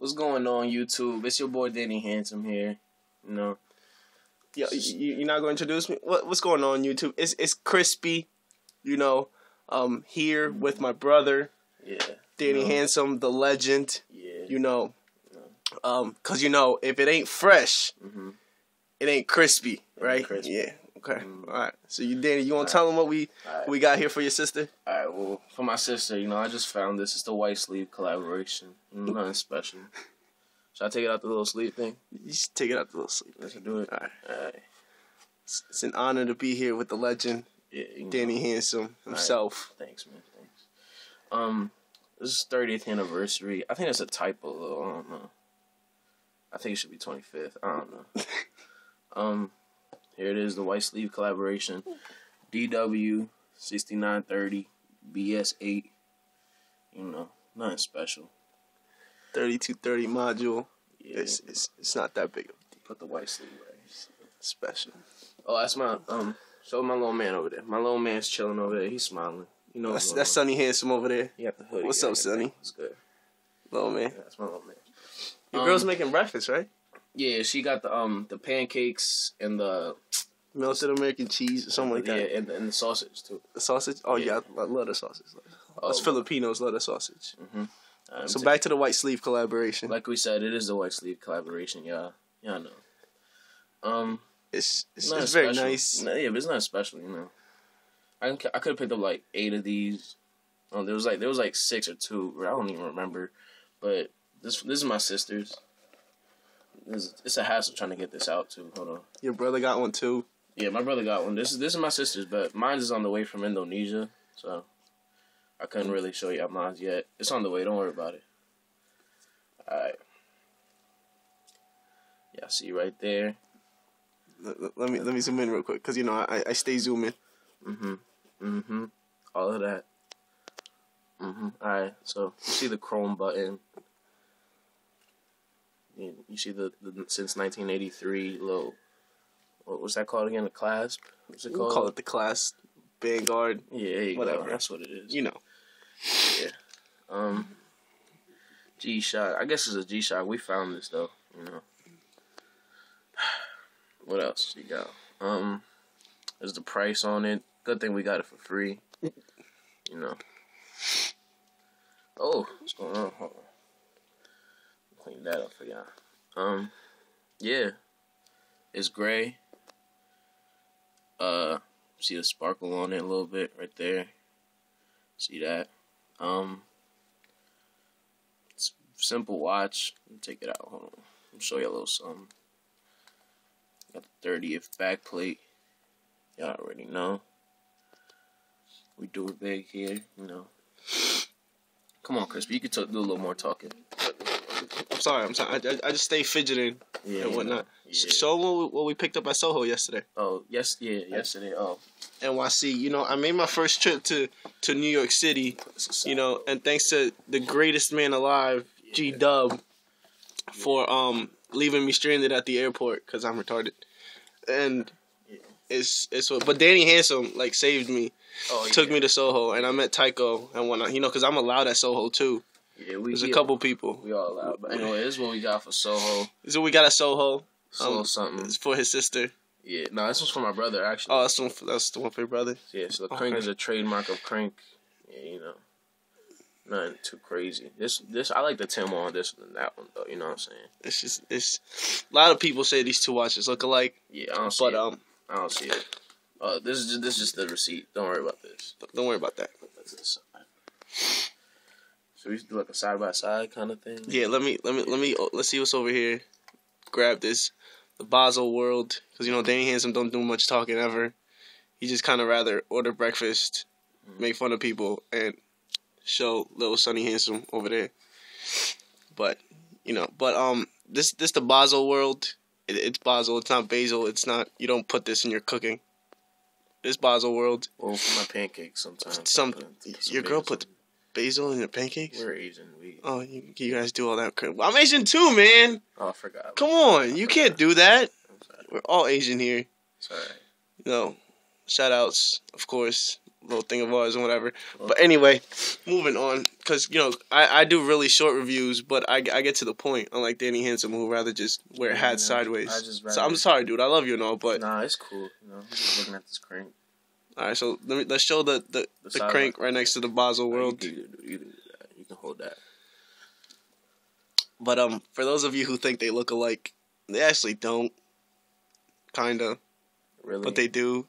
What's going on, YouTube? It's your boy Danny Handsome here. You know, Yeah, you, you're not going to introduce me. What, what's going on YouTube? It's it's crispy, you know. Um, here with my brother yeah, Danny you know, Handsome, the legend. Yeah, You know, um, cause you know if it ain't fresh, Mhm. it ain't crispy, ain't right? crispy. Yeah. Okay. Mm. All right. So you, Danny, you want to tell them what we Alright. we got here for your sister? All right. Well, for my sister, you know, I just found this. It's the white sleeve collaboration. Nothing special. Should I take it out the little sleeve thing? You just take it out the little sleep. Let's do it. All right. All right. It's, it's an honor to be here with the legend Yeah, you know. Danny Handsome himself. Thanks, man. Thanks. Um, this is 30th anniversary. I think it's a typo though. I don't know. I think it should be 25th. I don't know. um, here it is, the white sleeve collaboration. DW 6930 BS8. You know, nothing special. 3230 module. Yeah, It's, it's it's not that big of a put the white sleeve right. special. Oh, that's my um. Show my little man over there. My little man's chilling over there. He's smiling. You know, That's, what's that's going Sonny Handsome over there, on. He got the hoodie. What's yeah, up, he got Sonny? What's good? little man. Yeah, that's my little man. Your Um, girl's making breakfast, right? Yeah, she got the um the pancakes and the Melted American cheese something like that. Yeah, and, and the sausage too. The sausage. Oh yeah, Yeah. I love the sausage. Oh, Filipinos love the sausage. um, So back to the white sleeve collaboration. like we said, it is the white sleeve collaboration. Yeah, yeah, I know. Um, It's it's, not it's very nice. No, yeah, but it's not special, you know. I I could have picked up like eight of these. Oh, there was like there was like six or two. I don't even remember. But this this is my sister's. Is, it's a hassle trying to get this out too. Hold on. Your brother got one too. Yeah, my brother got one. This is this is my sister's, but mine is on the way from Indonesia, so I couldn't really show y'all mine yet. It's on the way. Don't worry about it. All right. Yeah, see right there. Let, let- me let me zoom in real quick because you know I I stay zooming. Mhm. Mhm. All of that. Mhm. All right. So you see the chrome button. You, you see the, the since 1983 little. What was that called again? The clasp. What's it We'll called? call it the class Vanguard. Yeah, whatever. Go. That's what it is. You know. Yeah. Um, G shot. I guess it's a G shot. We found this though. You know. What else you got? Um, there's the price on it. Good thing we got it for free. You know. Oh, what's going on? Clean that up for y'all. Um, yeah, it's gray. Uh, see the sparkle on it a little bit right there. See that? Um, simple watch. Take it out. Hold on. I'll show you a little something. Got the 30th back plate. Y'all already know. We do it big here, you know. Come on, Crispy. You can do a little more talking. I'm sorry. I'm sorry. I, I, I just stay fidgeting Yeah. and you whatnot. know. Yeah. Show what we, what we picked up at Soho yesterday. Oh, yes, yeah, yesterday. Oh, NYC. You know, I made my first trip to to New York City. You know, and thanks to the greatest man alive, G Dub, for um leaving me stranded at the airport because I'm retarded. And Yeah. it's it's what, but Danny Handsome like saved me, oh took yeah. me to Soho, and I met Tycho and whatnot. You know, because I'm allowed at Soho too. Yeah, we, There's a couple people. We all allowed. But anyway, this is what we got for Soho. So we got at Soho. Little Um, something. It's for his sister. Yeah, no, this was for my brother, actually. Oh, that's the one. For, that's the one for your brother. Yeah, so the crank Okay. is a trademark of crank. Yeah, you know, nothing too crazy. This, this, I like the Tim on this than that one though. You know what I'm saying? It's just it's a lot of people say these two watches look alike, Yeah, I don't see but it. um, I don't see it. Uh, this is just, this is just the receipt. Don't worry about this. don't worry about that. Put that to the side. So we do like a side by side kind of thing. Yeah, let me let me let me let's see what's over here. Grab this, the Basel World, because you know Danny Handsome don't do much talking ever. He just kind of rather order breakfast, make fun of people, and show little Sonny Handsome over there. But you know, but um, this this the Basel World. It, it's Basel. It's not basil. It's not. You don't put this in your cooking. This Basel World. Well, for my pancakes sometimes. Some- I put- put some your girl put Basil in your pancakes. We're Asian. We. Oh, you, you guys do all that. crap. I'm Asian too, man. Oh, I forgot. Come on, you can't do that. We're all Asian here. It's alright. You know, shout outs, of course, little thing of ours and whatever. But anyway, moving on, because you know I, I do really short reviews, but I, I get to the point. Unlike Danny Handsome, who rather just wear hats sideways. I So I'm sorry, dude. I love you and all, but nah, it's cool. You know, I'm just looking at this crank. All right. So let me let's show the the, The the crank right next to the Basel World. You, can you can. You can hold that. But um, for those of you who think they look alike, they actually don't. Kinda, Really? but they do.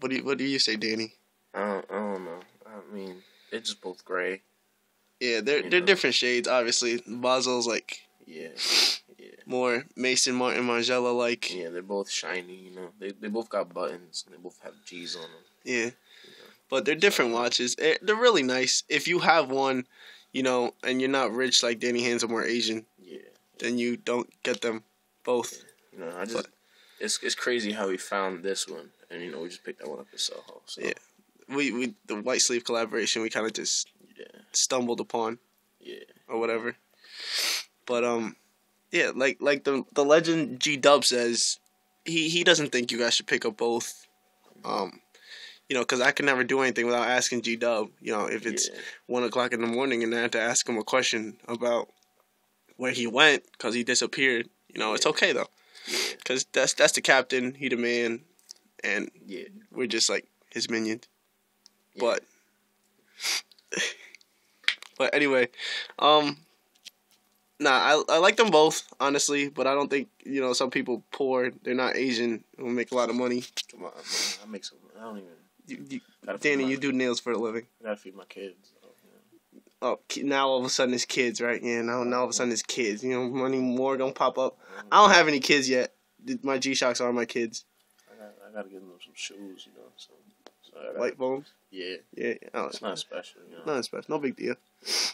What do you What do you say, Danny? I don't, I don't know. I mean, they're just both gray. Yeah, they're they're know. different shades. Obviously, Basel's like Yeah. Yeah. more Maison Martin Margiela like. Yeah, they're both shiny, you know. They they both got buttons. They both have G's on them. Yeah. But they're different watches. Eh, They're really nice. If you have one, you know, and you're not rich like Danny Handsome or Asian, Yeah. then you don't get them both. You know, I just But- it's it's crazy how we found this one, and you know we just picked that one up at Soho. So Yeah. We we the white sleeve collaboration we kind of just yeah, stumbled upon yeah, or whatever. But um yeah, like like the the legend G Dub says, he he doesn't think you guys should pick up both. Um you know, because I can never do anything without asking G Dub. You know, if it's yeah. one o'clock in the morning and I have to ask him a question about where he went because he disappeared. You know, it's okay though, yeah, because that's that's the captain, he the man, and yeah. we're just like his minions. Yeah. But but anyway, um, nah, I I like them both honestly, but I don't think you know some people poor, they're not Asian, will make a lot of money. Come on, man. I make some. I don't even. You, you, Danny, you do nails for a living. I gotta feed my kids. So, you Oh, now all of a sudden it's kids, right? Yeah, now now all of a sudden it's kids. You know, money more gonna pop up. Mm-hmm. I don't have any kids yet. My G Shocks are my kids. I got, I gotta give them some shoes, you know. So, so gotta, Light bones. Yeah, Yeah, oh, it's not special, know. not special. No big deal.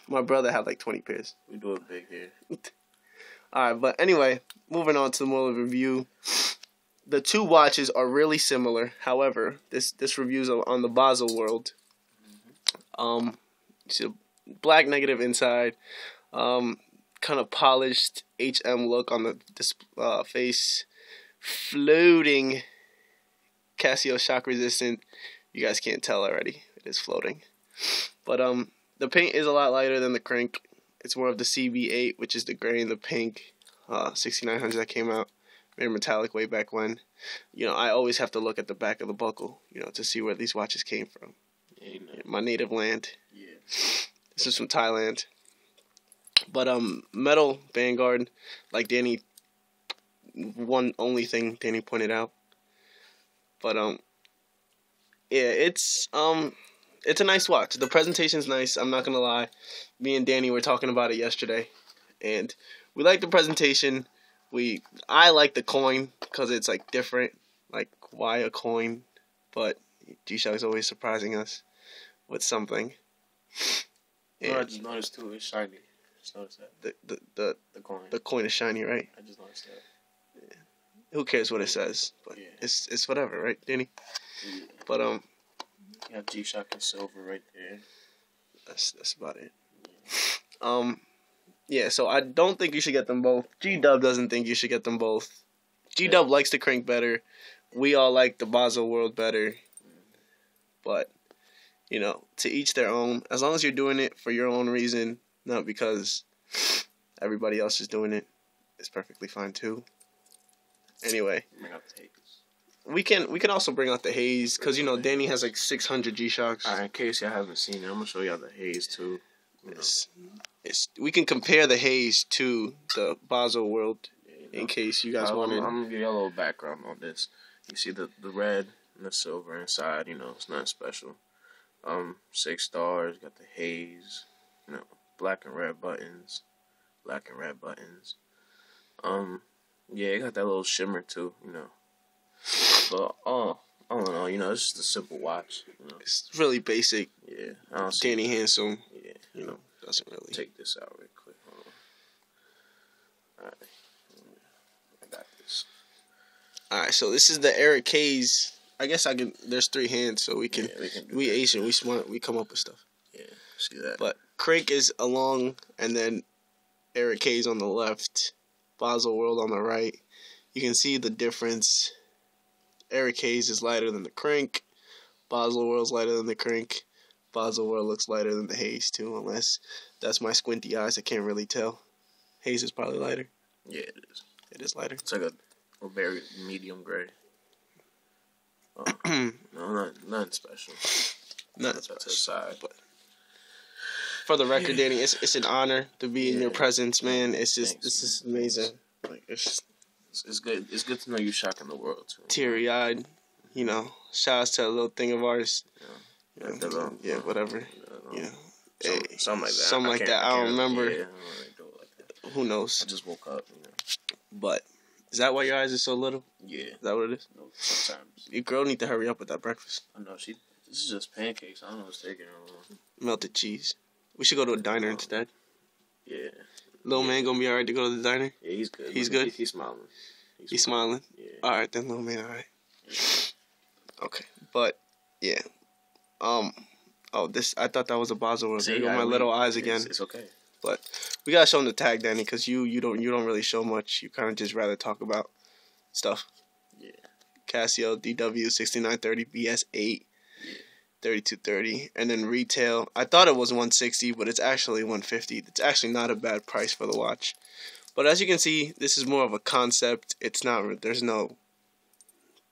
My brother had like twenty pairs. We do it big here. All right, but anyway, moving on to the moral review. The two watches are really similar. However, this this review's on the Basel World. Um, you see a black negative inside, um, kind of polished HM look on the uh, face, floating Casio shock resistant. You guys can't tell already. It is floating, but um, the paint is a lot lighter than the crank. It's more of the CB8, which is the gray and the pink. Uh, 6900 that came out, very metallic way back when. You know, I always have to look at the back of the buckle, you know, to see where these watches came from. Know. My native land. Yeah. This is from Thailand. But um, metal Vanguard, like Danny, one only thing Danny pointed out. But um, yeah, it's um, it's a nice watch. The presentation's nice. I'm not gonna lie. Me and Danny were talking about it yesterday, and we like the presentation. We I like the coin because it's like different. Like why a coin? But G Shock's always surprising us with something. I just noticed too. It's shiny. Just noticed that the, the the the coin. the coin is shiny, right? I just noticed that. Who cares what it says? But Yeah. it's it's whatever, right, Danny? Yeah. But um, You have G Shock and silver right there. that's that's about it. Um, yeah. So I don't think you should get them both. G Dub doesn't think you should get them both. G Dub likes the crank better. We all like the Basel World better. But you know, to each their own. As long as you're doing it for your own reason, not because everybody else is doing it, it's perfectly fine too. Anyway. Bring out the We can we can also bring out the haze because you know Danny has like 600 G Shocks. Alright, in case y'all haven't seen it, I'm gonna show y'all the haze too. You know, It's, it's we can compare the haze to the Basel World yeah, you know. in case you guys I'm, wanted. I'm gonna give you a little background on this. You see the the red and the silver inside. You know, it's not special. Um, six stars. Got the haze. You know, black and red buttons. Black and red buttons. Um, yeah, it got that little shimmer too. You know, but oh, I don't know. You know, it's just a simple watch. You know, It's really basic. yeah. I don't see. Danny Handsome, Yeah, you know, doesn't really. take this out real quick. All right, I got this. All right, so this is the Eric Haze. I guess I can. There's three hands, so we can. yeah, we can we. Asian. We smart. We come up with stuff. Yeah, see that. But Crank is along, and then Eric Haze on the left, Basel World on the right. You can see the difference. Eric Haze is lighter than the Crank. Basel World's lighter than the Crank. Basel World looks lighter than the Haze too, unless that's my squinty eyes. I can't really tell. Haze is probably lighter. Yeah, it is. It is lighter. It's like a, a very medium gray. Oh, no, not nothing special. Not Put that to the side. but for the record, Danny, it's it's an honor to be in your presence, man. It's just Thanks, this is amazing. Like it's It's, it's good. It's good to know you're shocking the world too. teary eyed. You know, shout outs to a little thing of ours. Yeah, little- Yeah, whatever. Yeah, Some, Hey, something like that. something like that. I can't don't remember. Yeah, I don't like who knows? I just woke up. You know. But is that why your eyes are so little? Yeah. Is that what it is? No, sometimes. Your girl need to hurry up with that breakfast. I know she. This is just pancakes. I don't know what's taking her. Melted cheese. We should go to a diner oh. instead. Yeah. Little yeah. man gonna be alright to go to the diner? Yeah, he's good. He's man. good? He's smiling. He's, he's smiling? smiling? Yeah. Alright, then little man, alright. Okay, but, yeah. Um, oh, this, I thought that was a Basel review. See, my mean, little eyes again. It's, it's, okay. But we gotta show him the tag, Danny, because you, you don't you don't really show much. You kind of just rather talk about stuff. Yeah. Casio DW6930BS8. 3230 and then retail. I thought it was 160 but it's actually 150 it's actually not a bad price for the watch. But as you can see this is more of a concept. It's not there's no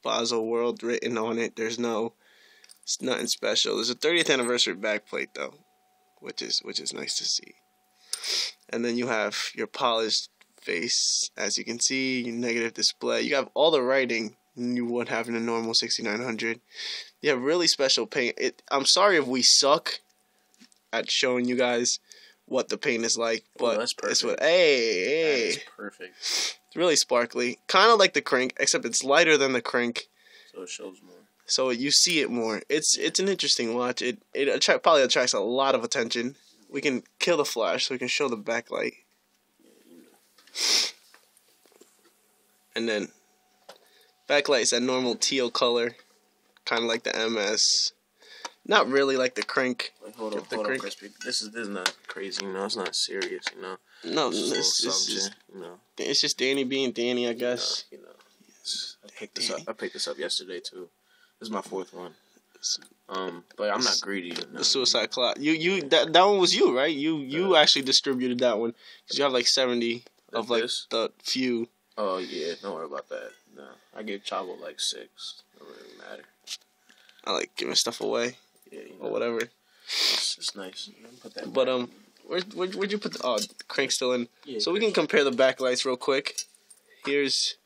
basel world written on it. There's no it's nothing special. There's a 30th anniversary backplate though which is which is nice to see. And then you have your polished face as you can see your negative display. You have all the writing you would have in a normal 6900 you have really special paint it i'm sorry if we suck at showing you guys what the paint is like Oh, but that's it's what perfect. hey hey is perfect. it's really sparkly kind of like the crank, except it's lighter than the crank. So it shows more. so you see it more. It's it's an interesting watch. It it attract, probably attracts a lot of attention. We can kill the flash, so we can show the backlight, and then backlight is that normal teal color, kind of like the MS. Not really like the. Like, hold on, the hold on, crank. crispy. This is this is not crazy. You know, it's not serious. You know, No, it's just a it's, it's just you know. it's just Danny being Danny, I guess. You know, you know. I picked this up. I picked this up yesterday too. This is my fourth one. Um, but I'm not greedy. The Suicide Clock. You you that that one was you right? You you actually distributed that one because you have like seventy of like This? the few. Oh yeah, don't worry about that. No, I gave Chavo like six. Don't really matter. I like giving stuff away Yeah, you know, or whatever. It's, it's nice. Put that. But um, where where where'd you put the oh crank still in? yeah, So we can compare the backlights real quick. Here's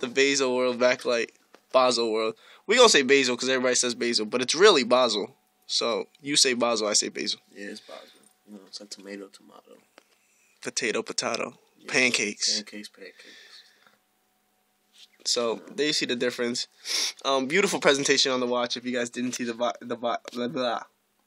the Basil World backlight, Basel World. We gonna say Basil because everybody says Basil, but it's really Basel. So you say Basel, I say Basil. Yeah, it's Basel. You know, it's like tomato, tomato. Potato, potato. Yeah. Pancakes. Pancakes, pancakes. So there you see the difference. Um, beautiful presentation on the watch. If you guys didn't see the bo- the bo- blah, blah.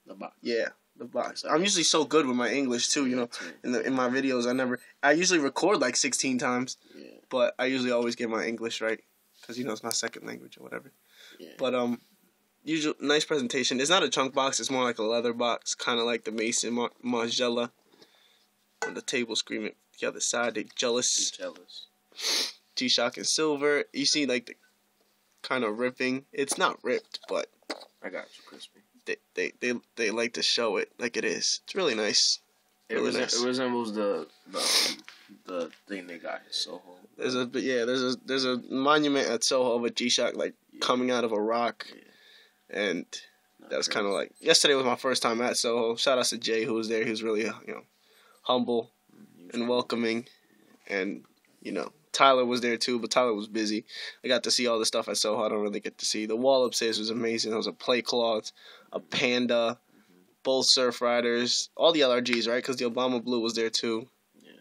The box. yeah the box. I'm usually so good with my English too. You know, in the in my videos, I never. I usually record like 16 times, Yeah. but I usually always get my English right because you know it's my second language or whatever. Yeah. But um, usual nice presentation. It's not a chunk box. It's more like a leather box, kind of like the Maison Mar- Margiela. On the table screaming the other side, they jealous. jealous. G Shock and silver. You see like the kind of ripping. It's not ripped, but I got you, crispy. they they they, they like to show it like it is. It's really nice. It, Really resem- nice. it resembles the the um, the thing they got in Soho. There's a yeah, there's a there's a monument at Soho of a G Shock like Yeah. coming out of a rock, Yeah. and Not that was kind of like yesterday was my first time at Soho. Shout out to Jay who was there. He was really you know humble and welcoming, and you know Tyler was there too, but Tyler was busy. I got to see all the stuff I Soho. I don't really get to see. The wall upstairs was amazing. There was a play cloth, a panda, both surf riders, all the LRGs, right? Because the Obama Blue was there too. Yeah.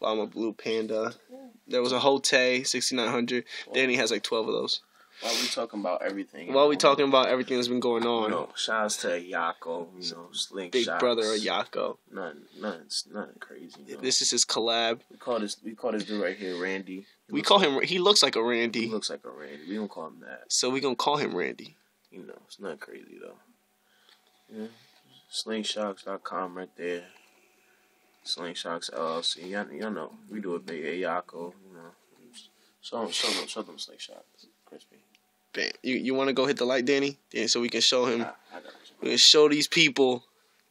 Obama Blue Panda. There was a Hote 6900. Danny has like 12 of those. While we talking about everything, you While we talking about everything that's been going you on, know, shouts to Yako, you know, Slink Big shots. Brother Ayako. Nothing, nothing, nothing crazy. You know. This is his collab. we call this, we call this dude right here, Randy. He We call like- him. He looks like a He Randy, looks like a Randy. We don't call him that. so we gonna call him Randy. You know, it's not crazy though. Yeah. Slingshox.com right there. Slingshocks LLC. Y'all, y'all know we do it big Ayako. You know, show them, show them, show them Sling Shox, crispy. Bam. You you want to go hit the light, Danny? Danny, so we can show him. I, I got you. We can show these people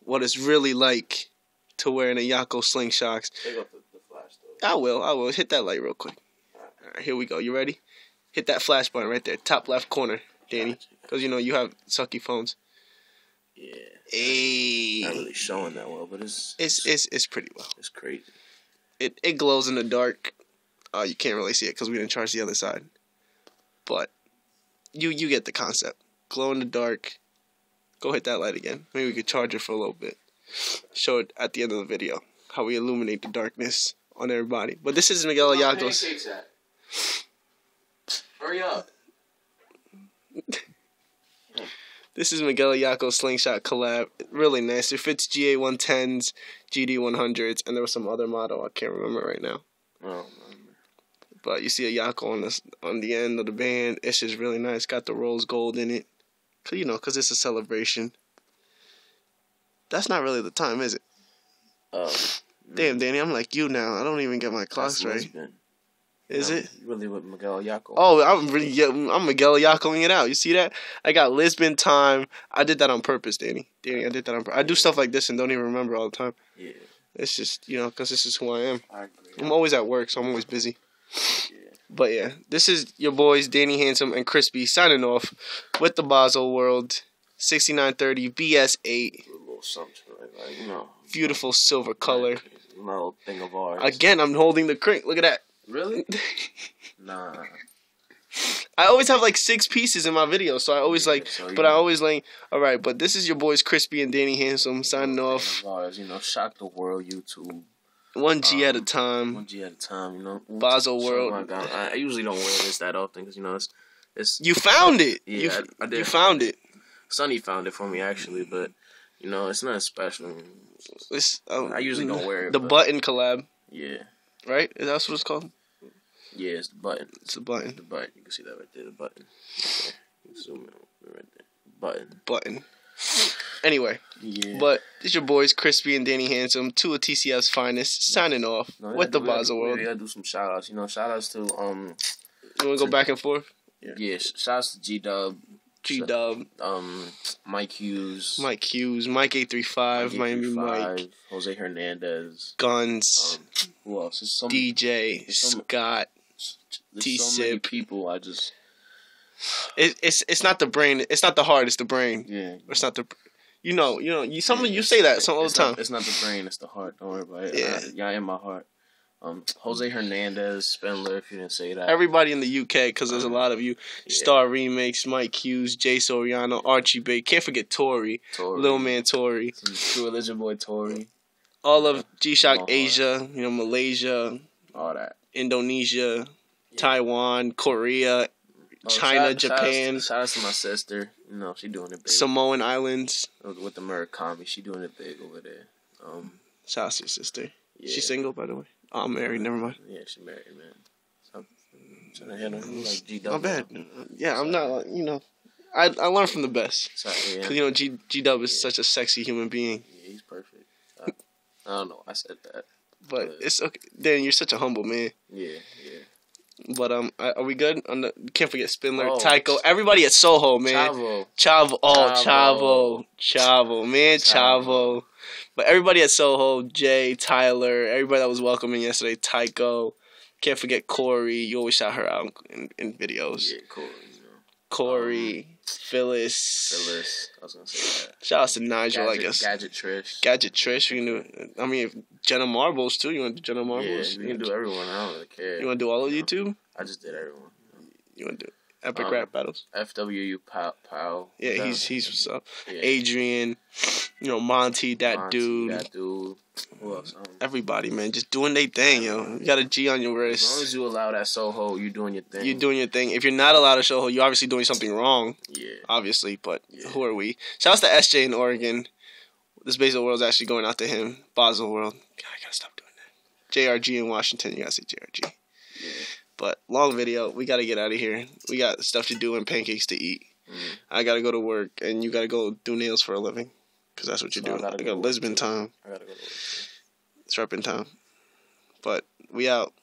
what it's really like to wear an Ayako Sling Shox. The, the flash. I will. I will hit that light real quick. All right, here we go. You ready? Hit that flash button right there, top left corner, Danny, because you know you have sucky phones. Yeah. Hey, Not really showing that well, but it's it's it's it's pretty well. it's crazy. It it glows in the dark. Uh, you can't really see it because we didn't charge the other side, but you you get the concept. Glow in the dark. Go hit that light again. Maybe we could charge it for a little bit. Show it at the end of the video how we illuminate the darkness on everybody. But this is Miguel Ayakos. Hurry up. This is Miguel Ayako Sling Shox collab. Really nice. It fits GA 110s, GD 100s, and there was some other model I can't remember right now. Oh, man. But you see Ayako on the on the end of the band. It's just really nice. Got the rose gold in it. Cause you know, cause it's a celebration. That's not really the time, is it? Um, Damn, Danny, I'm like you now. I don't even get my clocks right. Is know, it? really with Miguel Yako? Oh, I'm really yeah, I'm Miguel Yakoing it out. You see that? I got Lisbon time. I did that on purpose, Danny. Danny, I did that on purpose. I do stuff like this and don't even remember all the time. yeah, It's just you know, cause this is who I am. I agree. I'm always at work, so I'm always busy. Yeah. But yeah, this is your boys Danny Handsome and Crispy signing off with the Basel World 6930 BS8, Do a little something like, like you know, beautiful silver color. little thing of ours. Again, I'm holding the crank. Look at that. really? Nah. I always have like six pieces in my videos, so I always like, So but you- I always like, all right. But this is your boys Crispy and Danny Handsome signing off you know, shock the world. YouTube, one G at a Um, time. one G at a time. You know, Basel World. like, I, I usually don't wear this that often because you know it's it's You found it. Yeah, you, I- I did. you found it. Sonny found it for me actually, but you know it's not special. It's, um, I usually don't wear it, The but- button collab, Yeah, right? Is that what it's called? yeah, it's the button. It's a button. The button. You can see that right there. The button. Right there. You can zoom in right there. Button. Button. Anyway, Yeah. but it's your boys Crispy and Danny Handsome, two of TCF's finest, signing off No, with the gotta do- we gotta- Basel World. We gotta do some shout outs. You know, shout outs to um You want to go back and forth? yeah, sh- shout outs to G Dub, G Dub, um Mike Hughes, Mike Hughes, Mike eight three five, Miami Mike, Jose Hernandez. Guns, Um, who else? There's so, DJ, there's so- Scott. there's so many T-Sip. people. I just It, it's it's not the brain. It's not the heart. It's the brain. yeah. It's not the. You know, you know. You some of you say that some all the It's not- time. it's not the brain, it's the heart. Don't worry about it. Yeah. Yeah, in my heart. Um, Jose Hernandez, Spindler. If you didn't say that, Everybody in the UK, because there's a lot of you. Yeah. Star Remix, Mike Hughes, Jay Soriano, Archie Bay. Can't forget Tori, Tory, Lil Man Tori. True Religion Boy, Tory, All of G Shock Asia, you know, Malaysia, all that. Indonesia, Yeah. Taiwan, Korea, Oh, China, shout- shout outs- Japan. Shout out to my sister. Know, she doing it big. Samoan Islands. with the Murakami, she doing it big over there. Um, Shout out to your sister. yeah, She's single, by the way. Oh, I'm married. Never mind. Yeah, she married, man. So, I'm trying to hit her. Like G My bad. Yeah, I'm not. You know, I I learned from the best. So, yeah, you know G G Dub is such a sexy human being. yeah, he's perfect. I, I don't know. I said that. But it's okay. Dan, you're such a humble man. Yeah, yeah. But um, are we good? On the can't forget Spindler, Oh. Tycho, everybody at Soho, man. Chavo. Chavo, oh Chavo, Chavo. Chavo, man, Chavo. Chavo. But everybody at Soho, Jay, Tyler, everybody that was welcoming yesterday, Tycho. Can't forget Corey. You always shout her out in, in videos. Yeah, cool. You know. Phyllis. Phyllis. I was gonna say that. Shout out to Nigel, Gadget, I guess. Gadget Trish. Gadget Trish. We can do. I mean, Jenna Marbles too. You want to do Jenna Marbles? yeah, we can do everyone. I don't really care. You want to do all of you YouTube? I just did everyone. You want to do epic Um, rap battles? FWU Pow. Pow. Yeah, Pow. he's he's what's up. Yeah. Adrian, you know Monty, that Monty, dude. That dude. Who else? Um, Everybody, man, just doing their thing, yo. You got a G on your wrist. as long as you allow that Soho, you're doing your thing. You're doing your thing. If you're not allowed to show, you're obviously doing something wrong. Yeah. Obviously, but Yeah. who are we? Shout out to SJ in Oregon. This Basel World's actually going out to him. Basel World. God, I gotta stop doing that. JRG in Washington. You gotta say JRG. Yeah. But long video. We gotta get out of here. We got stuff to do and pancakes to eat. Mm. I gotta go to work, and you gotta go do nails for a living, cause that's what you So I do. I go got Lisbon time. I gotta go to. It's repping time. But we out.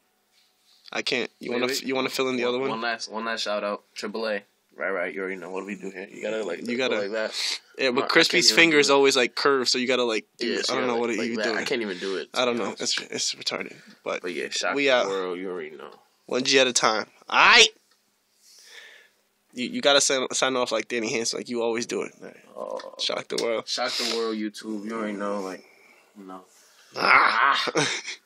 I can't. You Wait, wanna wait. you wanna fill in the other one? One last, one last shout out. Triple A. Right, right. You already know what do we do here. You gotta like You gotta- like that. Yeah, but Crispy's even finger is always like curved, so you gotta like. Do, Yeah, I don't know like, what are like you doing. I can't even do it. I don't know. honest. It's it's retarded. But But yeah, shock We out. world. You already know. one G at a time. Alright. You you gotta sign, sign off like Danny Handsome, like you always do it. Oh, Shock the world. shock the world. YouTube. You already know. Like, you know. Ah.